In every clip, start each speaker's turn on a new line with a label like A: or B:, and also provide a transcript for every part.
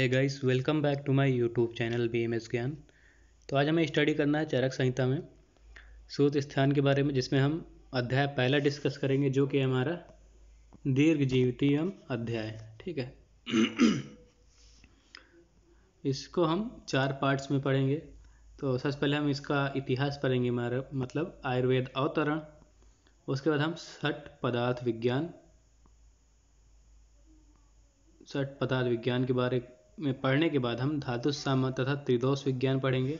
A: Hey guys welcome back to my YouTube channel B M Gyan तो आज हमें study करना है चरक संहिता में सूत स्थान के बारे में, जिसमें हम अध्याय पहला डिस्कस करेंगे, जो कि हमारा दीर्घ जीवितीयम अध्याय ठीक है? इसको हम चार पार्ट्स में पढ़ेंगे। तो सबसे पहले हम इसका इतिहास पढ़ेंगे, हमारा मतलब आयुर्वेद अवतरण, उसके बाद हम सठ पदार्थ विज्ञान सठ पदार्थ विज्ञान के बारे में पढ़ने के बाद हम धातु साम तथा त्रिदोष विज्ञान पढ़ेंगे।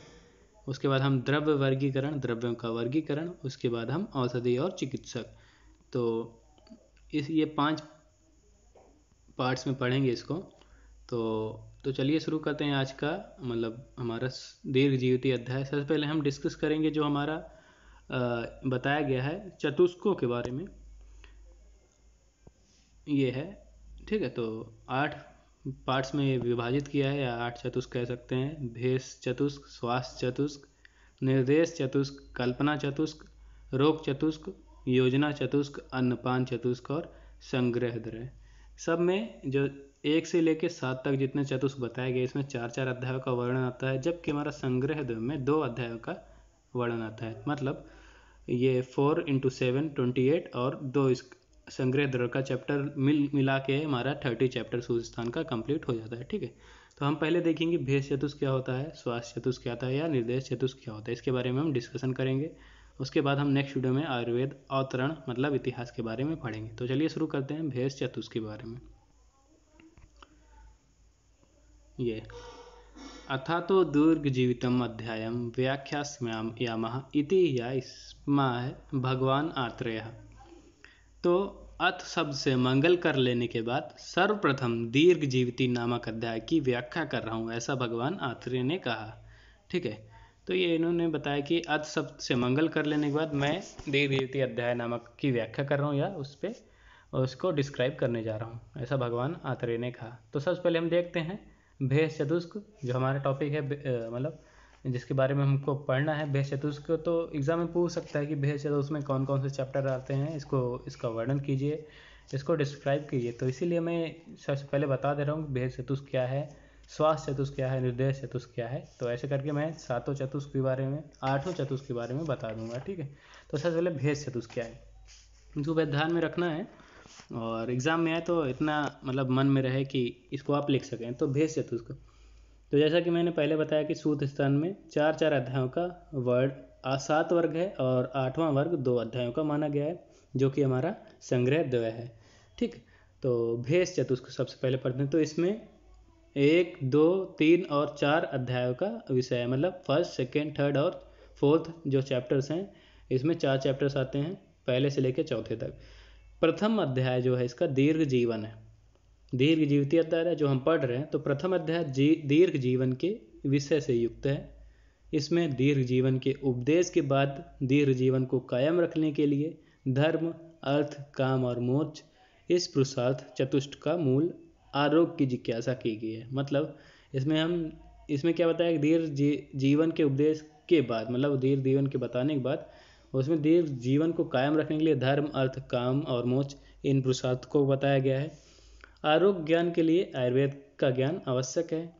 A: उसके बाद हम द्रव्य वर्गीकरण द्रव्यों का वर्गीकरण उसके बाद हम औषधि और चिकित्सक। तो इस ये पाँच पार्ट्स में पढ़ेंगे इसको। तो तो चलिए शुरू करते हैं आज का मतलब हमारा दीर्घ जीविती अध्याय। सबसे पहले हम डिस्कस करेंगे जो हमारा आ, बताया गया है चतुष्कों के बारे में। ये है ठीक है तो आठ पार्ट्स में विभाजित किया है, या आठ चतुष्क कह सकते हैं। भेष चतुष्क श्वास चतुष्क, निर्देश चतुष्क, कल्पना चतुष्क, रोग चतुष्क, योजना चतुष्क, अन्नपान चतुष्क और संग्रह द्रय सब में जो एक से लेकर सात तक जितने चतुष्क बताए गए, इसमें चार चार अध्यायों का वर्णन आता है, जबकि हमारा संग्रह द्रय में दो अध्यायों का वर्णन आता है। मतलब ये four into seven twenty eight और दो संग्रह द्रव का चैप्टर मिल, मिला के हमारा थर्टी चैप्टर सूर्यस्थान का कंप्लीट हो जाता है, ठीक है? तो हम पहले देखेंगे भेष चतुष क्या होता है स्वास्थ्य चतुष क्या होता है या निर्देश चतुष क्या होता है, इसके बारे में हम डिस्कशन करेंगे। उसके बाद हम नेक्स्ट वीडियो में आयुर्वेद, अवतरण मतलब इतिहास के बारे में पढ़ेंगे। तो चलिए शुरू करते हैं भेष चतुष के बारे में। ये अथा तो दुर्ग जीवितम अध्यायम व्याख्यास्यामः इति या भगवान आत्रेय। तो अथ शब्द से मंगल कर लेने के बाद सर्वप्रथम दीर्घ जीविती नामक अध्याय की व्याख्या कर रहा हूँ, ऐसा भगवान आत्रेय ने कहा। ठीक है? तो ये इन्होंने बताया कि अथ शब्द से मंगल कर लेने के बाद मैं दीर्घ जीविती अध्याय नामक की व्याख्या कर रहा हूँ या उस पर उसको डिस्क्राइब करने जा रहा हूँ, ऐसा भगवान आत्रेय ने कहा। तो सबसे पहले हम देखते हैं, भेष चतुष्क, जो हमारा टॉपिक है मतलब जिसके बारे में हमको पढ़ना है भेष चतुष्क तो एग्ज़ाम में पूछ सकता है कि भेष चतुष्क में कौन कौन से चैप्टर आते हैं, इसको, इसका वर्णन कीजिए, इसको डिस्क्राइब कीजिए। तो इसीलिए मैं सबसे पहले बता दे रहा हूँ भेष चतुष्क क्या है, स्वास्थ्य चतुष्क क्या है निर्देश चतुष्क क्या है। तो ऐसे करके मैं सातों चतुष्क के बारे में, आठों चतुष्क के बारे में बता दूँगा, ठीक है? तो सबसे पहले भेष चतुष्क क्या है? इनको ध्यान में रखना है, और एग्ज़ाम में आए तो इतना मतलब मन में रहे कि इसको आप लिख सकें। तो भेष चतुष्क तो जैसा कि मैंने पहले बताया कि सूत स्थान में चार चार अध्यायों का वर्ड सात वर्ग है और आठवां वर्ग दो अध्यायों का माना गया है, जो कि हमारा संग्रह द्वय है। ठीक? तो भेष चतुष्क सबसे पहले पढ़ते हैं। तो इसमें एक, दो, तीन और चार अध्यायों का विषय है। मतलब फ़र्स्ट सेकेंड थर्ड और फोर्थ जो चैप्टर्स हैं, इसमें चार चैप्टर्स आते हैं, पहले से लेकर चौथे तक। प्रथम अध्याय जो है, इसका दीर्घ जीवन है। दीर्घ जीविती अध्याय जो हम पढ़ रहे हैं तो प्रथम अध्याय जी दीर्घ जीवन के विषय से युक्त है। इसमें दीर्घ जीवन के उपदेश के बाद दीर्घ जीवन को कायम रखने के लिए धर्म अर्थ काम और मोक्ष इस पुरुषार्थ चतुष्ट का मूल आरोग्य की जिज्ञासा की गई है। मतलब इसमें हम इसमें क्या बताया दीर्घ जी, जीवन के उपदेश के बाद मतलब दीर्घ जीवन के बताने के बाद उसमें दीर्घ जीवन को कायम रखने के लिए धर्म अर्थ काम और मोक्ष इन पुरुषार्थ को बताया गया है। आरोग्य ज्ञान के लिए आयुर्वेद का ज्ञान आवश्यक है।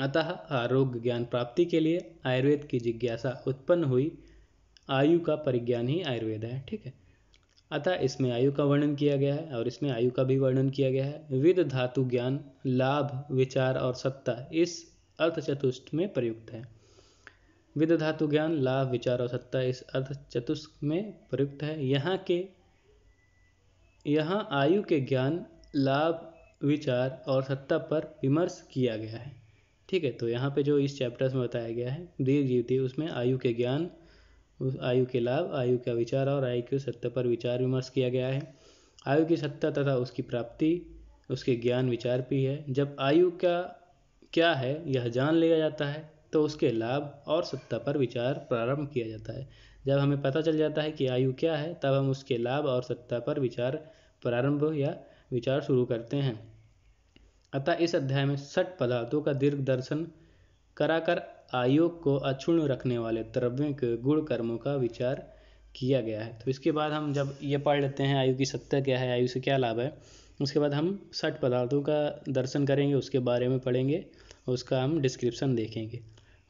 A: अतः आरोग्य ज्ञान प्राप्ति के लिए आयुर्वेद की जिज्ञासा उत्पन्न हुई। आयु का परिज्ञान ही आयुर्वेद है, ठीक है? अतः इसमें आयु का वर्णन किया गया है और इसमें आयु का भी वर्णन किया गया है। विद धातु ज्ञान, लाभ, विचार और सत्ता इस अर्थ चतुष्ट में प्रयुक्त है। विद धातु ज्ञान, लाभ, विचार और सत्ता इस अर्थ चतुष्क में प्रयुक्त है। यहाँ के, यहाँ आयु के ज्ञान लाभ, विचार और सत्ता पर विमर्श किया गया है। ठीक है तो यहाँ पे जो इस चैप्टर्स में बताया गया है दीर्घ जीवती उसमें आयु के ज्ञान आयु के लाभ, आयु का विचार और आयु की सत्ता पर विचार विमर्श किया गया है। आयु की सत्ता तथा उसकी प्राप्ति, उसके ज्ञान, विचार भी है। जब आयु का क्या है, यह जान लिया जाता है तो उसके लाभ और सत्ता पर विचार प्रारंभ किया जाता है। जब हमें पता चल जाता है कि आयु क्या है, तब हम उसके लाभ और सत्ता पर विचार प्रारंभ या विचार शुरू करते हैं। अतः इस अध्याय में सठ पदार्थों का दीर्घ दर्शन कराकर आयोग को अक्षुण रखने वाले द्रव्यों के गुण कर्मों का विचार किया गया है। तो इसके बाद हम जब ये पढ़ लेते हैं, आयु की सत्ता क्या है, आयु से क्या लाभ है, उसके बाद हम सठ पदार्थों का दर्शन करेंगे, उसके बारे में पढ़ेंगे, उसका हम डिस्क्रिप्शन देखेंगे।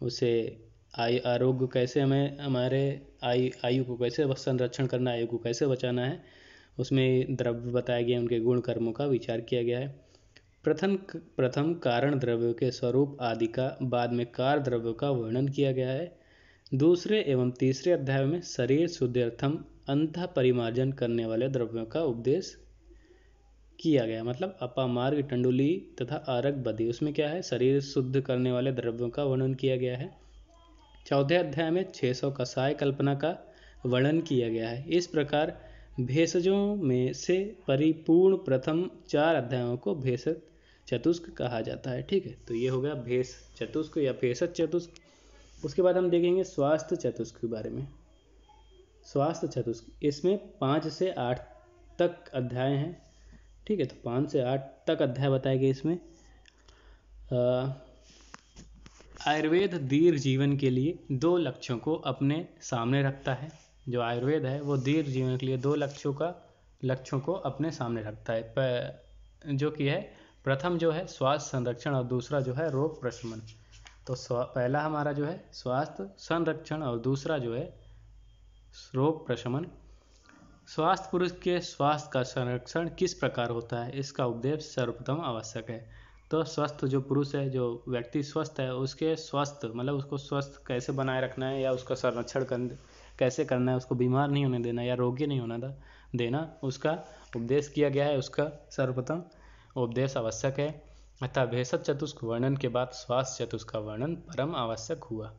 A: उसे आयु, आरोग्य कैसे हमें, हमारे आयु आयु को कैसे संरक्षण करना है, आयु को कैसे बचाना है उसमें द्रव्य बताया गया उनके गुण कर्मों का विचार किया गया है। प्रथम प्रथम कारण द्रव्यों के स्वरूप आदि का, बाद में कार द्रव्यों का वर्णन किया गया है। दूसरे एवं तीसरे अध्याय में शरीर शुद्ध्यर्थम अंत परिमार्जन करने वाले द्रव्यों का उपदेश किया गया। मतलब अपामार्ग, टंडुली तथा आरक बदी, उसमें क्या है? शरीर शुद्ध करने वाले द्रव्यों का वर्णन किया गया है। चौथे अध्याय में 600 कसाय कल्पना का वर्णन किया गया है। इस प्रकार भेषजों में से परिपूर्ण प्रथम चार अध्यायों को भेषज चतुष्क कहा जाता है, ठीक है? तो ये हो गया भेष चतुष्क या भेषज चतुष्क। उसके बाद हम देखेंगे स्वास्थ्य चतुष्क के बारे में। स्वास्थ्य चतुष्क, इसमें पाँच से आठ तक अध्याय हैं, ठीक है? तो पाँच से आठ तक अध्याय बताए गए इसमें। आयुर्वेद दीर्घ जीवन के लिए दो लक्ष्यों को अपने सामने रखता है। जो आयुर्वेद है, वो दीर्घ जीवन के लिए दो लक्ष्यों का, लक्ष्यों को अपने सामने रखता है। जो कि है, प्रथम जो है, स्वास्थ्य संरक्षण और दूसरा जो है, रोग प्रशमन। तो पहला हमारा जो है, स्वास्थ्य संरक्षण और दूसरा जो है, रोग प्रशमन। स्वास्थ्य पुरुष के स्वास्थ्य का संरक्षण किस प्रकार होता है, इसका उपदेश सर्वप्रथम आवश्यक है। तो स्वस्थ जो पुरुष है, जो व्यक्ति स्वस्थ है, उसके स्वस्थ मतलब उसको स्वस्थ कैसे बनाए रखना है या उसका संरक्षण कैसे करना है, उसको बीमार नहीं होने देना या रोगी नहीं होना था देना। उसका उपदेश किया गया है, उसका सर्वप्रथम उपदेश आवश्यक है। अतः भेषज चतुष्क वर्णन के बाद स्वास्थ्य चतुष्क का वर्णन परम आवश्यक हुआ।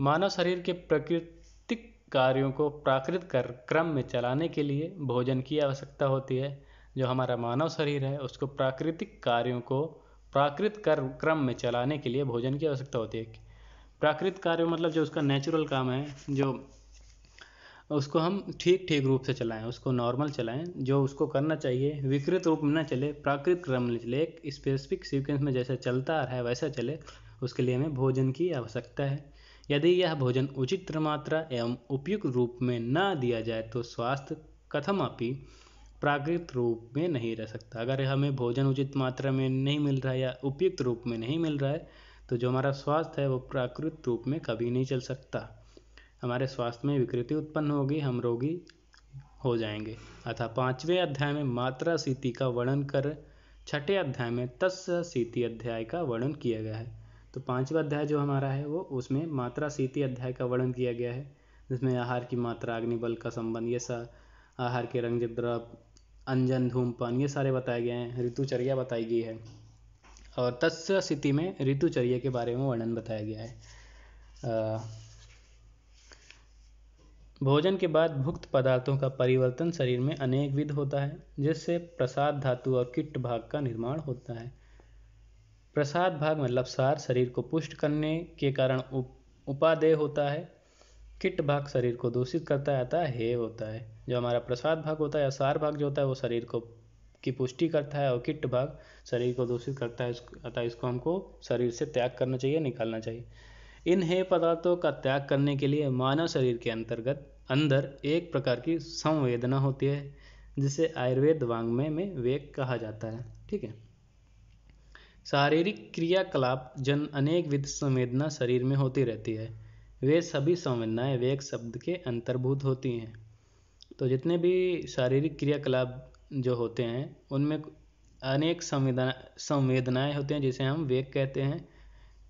A: मानव शरीर के प्राकृतिक कार्यों को प्राकृत कर, क्रम में चलाने के लिए भोजन की आवश्यकता होती है। जो हमारा मानव शरीर है, उसको प्राकृतिक कार्यों को प्राकृत कर, क्रम में चलाने के लिए भोजन की आवश्यकता होती है। प्राकृत कार्य मतलब जो उसका नेचुरल काम है, जो उसको हम ठीक ठीक रूप से चलाएँ, उसको नॉर्मल चलाएँ, जो उसको करना चाहिए, विकृत रूप में न चले, प्राकृत क्रम में चले, एक स्पेसिफिक सीक्वेंस में जैसे चलता आ रहा है वैसा चले, उसके लिए हमें भोजन की आवश्यकता है। यदि यह भोजन उचित मात्रा एवं उपयुक्त रूप में न दिया जाए तो स्वास्थ्य कथम कथमापि प्राकृत रूप में नहीं रह सकता। अगर हमें भोजन उचित मात्रा में नहीं मिल रहा है या उपयुक्त रूप में नहीं मिल रहा है तो जो हमारा स्वास्थ्य है, वो प्राकृत रूप में कभी नहीं चल सकता। हमारे स्वास्थ्य में विकृति उत्पन्न होगी, हम रोगी हो जाएँगे। अतः पाँचवें अध्याय में मात्रा सीति का वर्णन कर, छठे अध्याय में तस् सीति अध्याय का वर्णन किया गया है। तो पांचवा अध्याय जो हमारा है, वो उसमें मात्रा सीति अध्याय का वर्णन किया गया है, जिसमें आहार की मात्रा अग्निबल का संबंध, ये सा, आहार के रंग द्रव अंजन धूमपान ये सारे बताए गए हैं, ऋतुचर्या बताई गई है। और तस्य स्थिति में ऋतुचर्या के बारे में वर्णन बताया गया है। भोजन के बाद भुक्त पदार्थों का परिवर्तन शरीर में अनेक विध होता है जिससे प्रसाद धातु और किट भाग का निर्माण होता है। प्रसाद भाग मतलब सार शरीर को पुष्ट करने के कारण उप, उपादेय होता है। किट भाग शरीर को दूषित करता है अतः हे होता है। जो हमारा प्रसाद भाग होता है या सार भाग जो होता है वो शरीर को की पुष्टि करता है और किट भाग शरीर को दूषित करता है अतः इसको हमको शरीर से त्याग करना चाहिए निकालना चाहिए। इन हे पदार्थों का त्याग करने के लिए मानव शरीर के अंतर्गत अंदर एक प्रकार की संवेदना होती है, जिसे आयुर्वेद वांग्मय में वेग कहा जाता है। ठीक है। शारीरिक क्रियाकलाप जन अनेक विध संवेदना शरीर में होती रहती है। वे सभी संवेदनाएँ वेग शब्द के अंतर्भूत होती हैं। तो जितने भी शारीरिक क्रियाकलाप जो होते हैं, उनमें अनेक संवेदना, संवेदनाएँ होते हैं, जिसे हम वेग कहते हैं।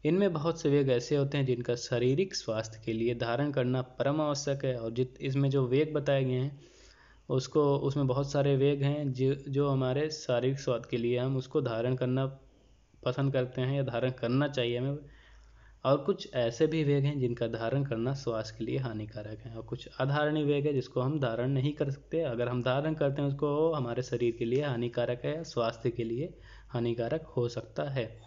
A: इनमें बहुत से वेग ऐसे होते हैं जिनका शारीरिक स्वास्थ्य के लिए धारण करना परम आवश्यक है और जित, इसमें जो वेग बताए गए हैं, उसको, उसमें बहुत सारे वेग हैं जो जो हमारे शारीरिक स्वास्थ्य के लिए हम उसको धारण करना पसंद करते हैं या धारण करना चाहिए हमें। और कुछ ऐसे भी वेग हैं जिनका धारण करना स्वास्थ्य के लिए हानिकारक है। और कुछ अधारणीय वेग है जिसको हम धारण नहीं कर सकते। अगर हम धारण करते हैं उसको हमारे शरीर के लिए हानिकारक है स्वास्थ्य के लिए हानिकारक हो सकता है।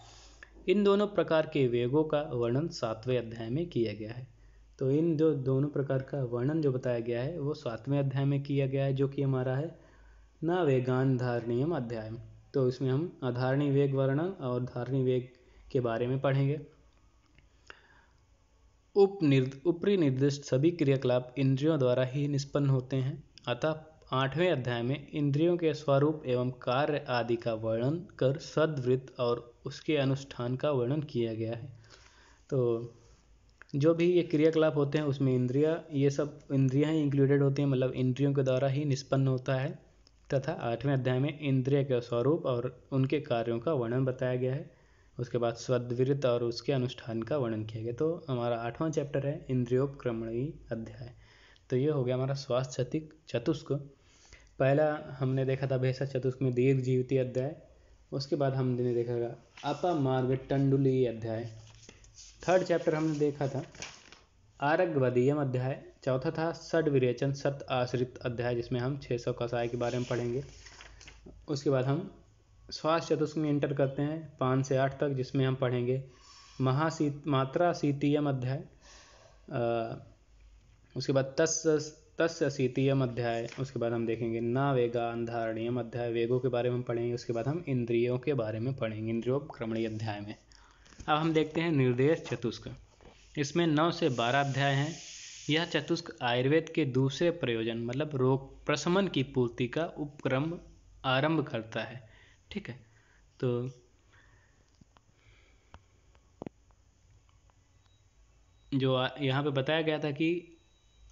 A: इन दोनों प्रकार के वेगों का वर्णन सातवें अध्याय में किया गया है। तो इन जो दोनों प्रकार का वर्णन जो बताया गया है, वो सातवें अध्याय में किया गया है, जो कि हमारा है न वेगान धारणीयम अध्याय तो इसमें हम अधारणी वेग वर्णन और धारणी वेग के बारे में पढ़ेंगे। उप ऊपरी निर्दिष्ट सभी क्रियाकलाप इंद्रियों द्वारा ही निष्पन्न होते हैं, अतः आठवें अध्याय में इंद्रियों के स्वरूप एवं कार्य आदि का वर्णन कर सदवृत्त और उसके अनुष्ठान का वर्णन किया गया है। तो जो भी ये क्रियाकलाप होते हैं, उसमें इंद्रिया, ये सब इंद्रियाँ ही इंक्लूडेड होती हैं मतलब इंद्रियों के द्वारा ही निष्पन्न होता है। तथा आठवें अध्याय में इंद्रिय के स्वरूप और उनके कार्यों का वर्णन बताया गया है। उसके बाद स्वद्वित और उसके अनुष्ठान का वर्णन किया गया। तो हमारा आठवां चैप्टर है इंद्रियोपक्रमणी अध्याय। तो ये हो गया हमारा स्वास्थ्य चतिक, चतुष्क। पहला हमने देखा था भैसा चतुष्क में दीर्घ जीविती अध्याय, उसके बाद हमने देखा अपा मार्ग टंडुली अध्याय। थर्ड चैप्टर हमने देखा था आरग्वदीयम अध्याय, चौथा था सड विरेचन सत आश्रित अध्याय, जिसमें हम 600 कसाय के बारे में पढ़ेंगे। उसके बाद हम स्वास्थ्य चतुष्क में इंटर करते हैं पाँच से आठ तक, जिसमें हम पढ़ेंगे महासीत मात्रा सीतीयम अध्याय उसके बाद तस् तस्य अध्याय, उसके बाद हम देखेंगे ना वेगा अंधारणीयम अध्याय, वेगों के बारे में पढ़ेंगे, उसके बाद हम इंद्रियों के बारे में पढ़ेंगे इंद्रियोपक्रमणी अध्याय में। अब हम देखते हैं निर्देश चतुष्क। इसमें नौ से बारह अध्याय हैं। यह चतुष्क आयुर्वेद के दूसरे प्रयोजन मतलब रोग प्रशमन की पूर्ति का उपक्रम आरंभ करता है। ठीक है? तो जो यहाँ पे बताया गया था कि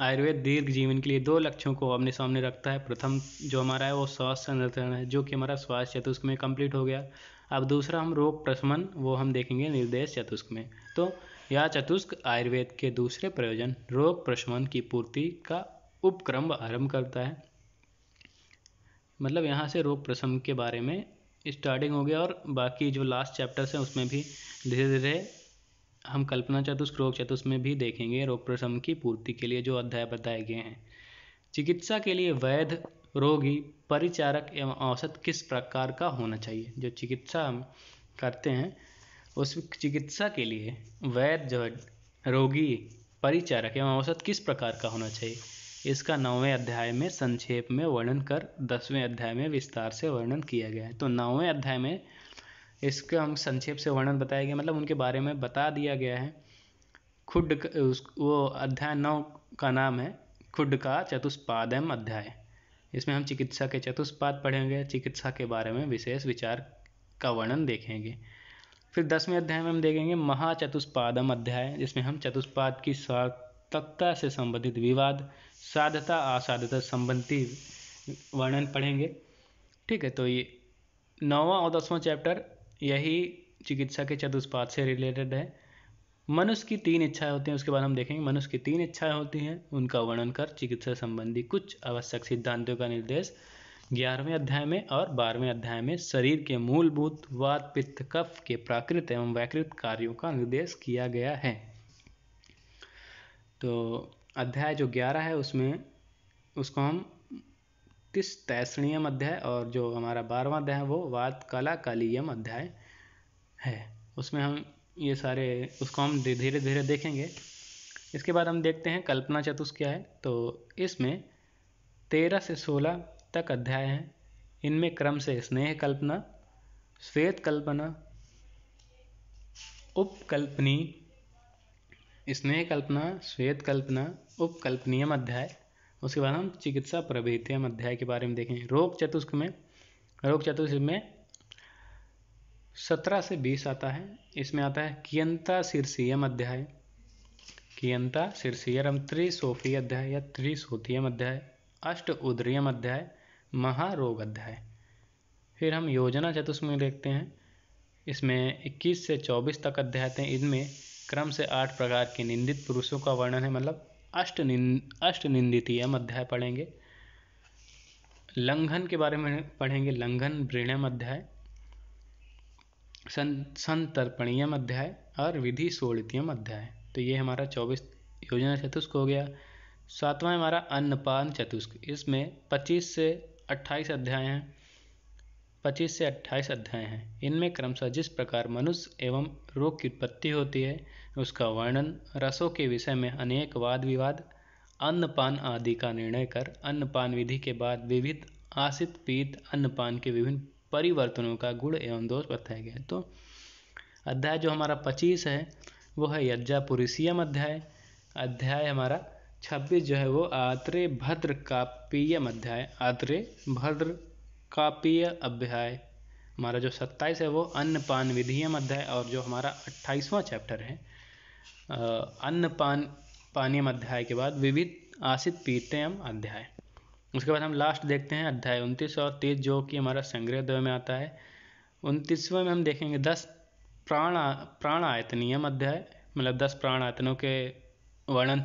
A: आयुर्वेद दीर्घ जीवन के लिए दो लक्ष्यों को अपने सामने रखता है। प्रथम, जो हमारा है, वो स्वास्थ्य संरक्षण है, जो कि हमारा स्वास्थ्य चतुष्क में कंप्लीट हो गया। अब दूसरा, हम रोग प्रशमन, वो हम देखेंगे निर्देश चतुष्क में। तो यह चतुष्क आयुर्वेद के दूसरे प्रयोजन, रोग प्रशमन की पूर्ति का उपक्रम आरंभ करता है। मतलब यहाँ से रोग प्रशमन के बारे में स्टार्टिंग हो गया और बाकी जो लास्ट चैप्टर्स हैं, उसमें भी धीरे धीरे हम कल्पना चतुष्क रोग चतुष्क में भी देखेंगे रोग प्रशमन की पूर्ति के लिए जो अध्याय बताए गए हैं। चिकित्सा के लिए वैध, रोगी, परिचारक एवं औसत किस प्रकार का होना चाहिए? जो चिकित्सा हम करते हैं, उस चिकित्सा के लिए वैध, जो रोगी, परिचारक एवं औसत किस प्रकार का होना चाहिए? इसका नौवें अध्याय में संक्षेप में वर्णन कर, दसवें अध्याय में विस्तार से वर्णन किया गया है। तो नौवें अध्याय में इसका हम संक्षेप से वर्णन बताया गया मतलब उनके बारे में बता दिया गया है। खुड उस, वो अध्याय नौ का नाम है खुड का चतुष्पादम अध्याय। इसमें हम चिकित्सा के चतुष्पाद पढ़ेंगे, चिकित्सा के बारे में विशेष विचार का वर्णन देखेंगे। फिर दसवें अध्याय में हम देखेंगे महाचतुष्पादम अध्याय, जिसमें हम चतुष्पाद की सार्थकता से संबंधित विवाद, साधता, असाधता संबंधी वर्णन पढ़ेंगे। ठीक है तो ये नौवा और दसवां चैप्टर यही चिकित्सा के चतुष्पाद से रिलेटेड है। मनुष्य की तीन इच्छाएँ होती हैं, उसके बाद हम देखेंगे। मनुष्य की तीन इच्छाएँ होती हैं, उनका वर्णन कर चिकित्सा संबंधी कुछ आवश्यक सिद्धांतों का निर्देश। ग्यारहवें अध्याय में और बारहवें अध्याय में शरीर के मूलभूत वात, पित्त, कफ के प्राकृत एवं वैकृत कार्यों का निर्देश किया गया है। तो अध्याय जो ग्यारह है, उसमें उसको हम तिस तैसणीयम अध्याय और जो हमारा बारहवा अध्याय वो वात कला कालीयम अध्याय है। उसमें हम ये सारे, उसको हम धीरे धीरे देखेंगे। इसके बाद हम देखते हैं कल्पना चतुष्क क्या है। तो इसमें तेरह से सोलह तक अध्याय हैं। इनमें क्रम से स्नेह कल्पना, श्वेत कल्पना, उपकल्पनी, स्नेह कल्पना, श्वेत कल्पना, उपकल्पनीयम अध्याय उसके बाद हम चिकित्सा प्रभृतियम अध्याय के बारे में देखेंगे रोग चतुष्क में, रोग चतुष्क में सत्रह से बीस आता है। इसमें आता है, कियंता शीर्षीयम अध्याय। कियंता शीर्षीयम त्रिसोफी अध्याय या त्रिसोथियम अध्याय, अष्ट उदरियम अध्याय, महारोग अध्याय। फिर हम योजना चतुष्क में देखते हैं। इसमें 21 से 24 तक अध्याय थे इनमें क्रम से आठ प्रकार के निंदित पुरुषों का वर्णन है मतलब अष्ट निंद अष्ट निंदितीयम अध्याय पढ़ेंगे। लंघन के बारे में पढ़ेंगे। लंघन वृणम अध्याय संतर्पणीयम अध्याय और विधि सोड़ितम अध्याय। तो ये हमारा चौबीस योजना चतुष्क हो गया। सातवां हमारा अन्नपान चतुष्क। इसमें पच्चीस से अट्ठाईस अध्याय हैं। पच्चीस से अट्ठाईस अध्याय हैं। इनमें क्रमशः जिस प्रकार मनुष्य एवं रोग की उत्पत्ति होती है, उसका वर्णन रसों के विषय में अनेक वाद विवाद अन्नपान आदि का निर्णय कर, अन्नपान विधि के बाद विविध आसित पीत, अन्नपान के विभिन्न परिवर्तनों का गुण एवं दोष बताया गया तो अध्याय जो हमारा पच्चीस है, वो है यज्जा पुरुषियम अध्याय। अध्याय हमारा छब्बीस जो है, वो आत्रे भद्र कापीय अध्याय। आत्रे भद्र कापीय अध्याय हमारा जो सत्ताईस है वो अन्न पान विधियम अध्याय और जो हमारा अट्ठाईसवां चैप्टर है अन्न पान पानीयम अध्याय के बाद विविध आसित पीतयम अध्याय। उसके बाद हम लास्ट देखते हैं अध्याय उनतीस और तीस, जो कि हमारा संग्रह द्वय में आता है। उनतीसवें में हम देखेंगे दस प्राण प्राण आयतनियम अध्याय मतलब दस प्राण आयतनों के वर्णन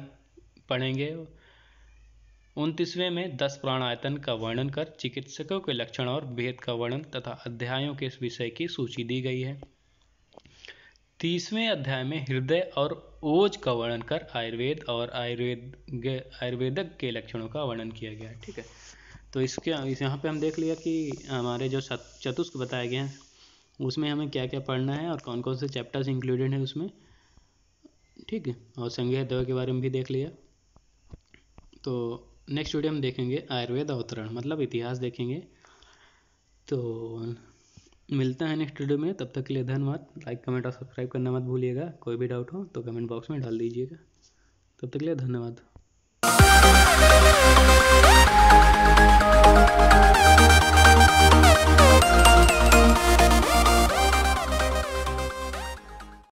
A: पढ़ेंगे। उनतीसवें में दस प्राण आयतन का वर्णन कर चिकित्सकों के लक्षण और भेद का वर्णन तथा अध्यायों के इस विषय की सूची दी गई है। तीसवें अध्याय में हृदय और ओज का वर्णन कर आयुर्वेद और आयुर्वेद आयुर्वेदक के लक्षणों का वर्णन किया गया है, ठीक है? तो इसके, इस यहाँ पे हम देख लिया कि हमारे जो चतुष्क बताए गए हैं, उसमें हमें क्या क्या पढ़ना है और कौन कौन से चैप्टर्स इंक्लूडेड हैं उसमें, ठीक है? और संज्ञा दवा के बारे में भी देख लिया। तो नेक्स्ट वीडियो हम देखेंगे आयुर्वेद अवतरण मतलब इतिहास देखेंगे। तो मिलता है नेक्स्ट वीडियो में, तब तक के लिए धन्यवाद। लाइक कमेंट और सब्सक्राइब करना मत भूलिएगा। कोई भी डाउट हो तो कमेंट बॉक्स में डाल दीजिएगा। तब तक के लिए धन्यवाद।